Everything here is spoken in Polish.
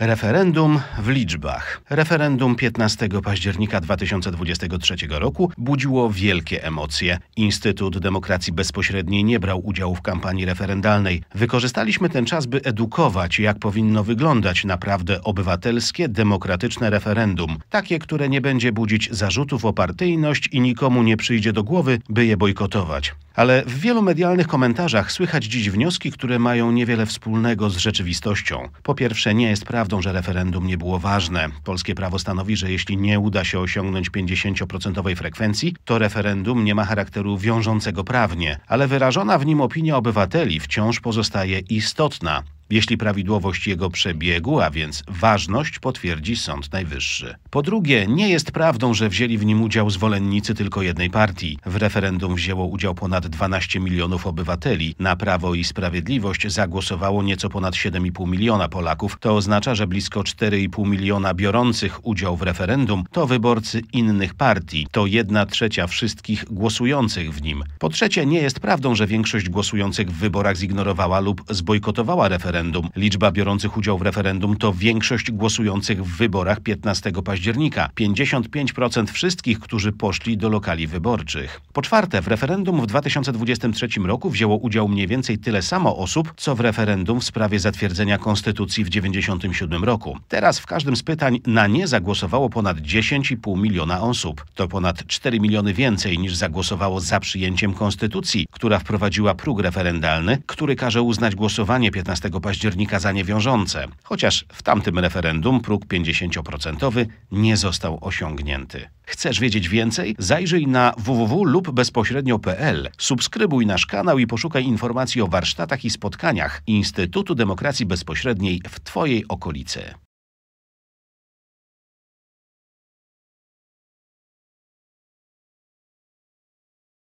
Referendum w liczbach. Referendum 15 października 2023 roku budziło wielkie emocje. Instytut Demokracji Bezpośredniej nie brał udziału w kampanii referendalnej. Wykorzystaliśmy ten czas, by edukować, jak powinno wyglądać naprawdę obywatelskie, demokratyczne referendum. Takie, które nie będzie budzić zarzutów o partyjność i nikomu nie przyjdzie do głowy, by je bojkotować. Ale w wielu medialnych komentarzach słychać dziś wnioski, które mają niewiele wspólnego z rzeczywistością. Po pierwsze, nie jest prawdą, że referendum nie było ważne. Polskie prawo stanowi, że jeśli nie uda się osiągnąć 50% frekwencji, to referendum nie ma charakteru wiążącego prawnie, ale wyrażona w nim opinia obywateli wciąż pozostaje istotna jeśli prawidłowość jego przebiegu, a więc ważność, potwierdzi Sąd Najwyższy. Po drugie, nie jest prawdą, że wzięli w nim udział zwolennicy tylko jednej partii. W referendum wzięło udział ponad 12 milionów obywateli. Na Prawo i Sprawiedliwość zagłosowało nieco ponad 7,5 miliona Polaków. To oznacza, że blisko 4,5 miliona biorących udział w referendum to wyborcy innych partii. To jedna trzecia wszystkich głosujących w nim. Po trzecie, nie jest prawdą, że większość głosujących w wyborach zignorowała lub zbojkotowała referendum referendum. Liczba biorących udział w referendum to większość głosujących w wyborach 15 października. 55% wszystkich, którzy poszli do lokali wyborczych. Po czwarte, w referendum w 2023 roku wzięło udział mniej więcej tyle samo osób, co w referendum w sprawie zatwierdzenia konstytucji w 1997 roku. Teraz w każdym z pytań na nie zagłosowało ponad 10,5 miliona osób. To ponad 4 miliony więcej niż zagłosowało za przyjęciem konstytucji, która wprowadziła próg referendalny, który każe uznać głosowanie 15 października października za niewiążące, chociaż w tamtym referendum próg 50% nie został osiągnięty. Chcesz wiedzieć więcej? Zajrzyj na www lub bezpośrednio.pl. Subskrybuj nasz kanał i poszukaj informacji o warsztatach i spotkaniach Instytutu Demokracji Bezpośredniej w Twojej okolicy.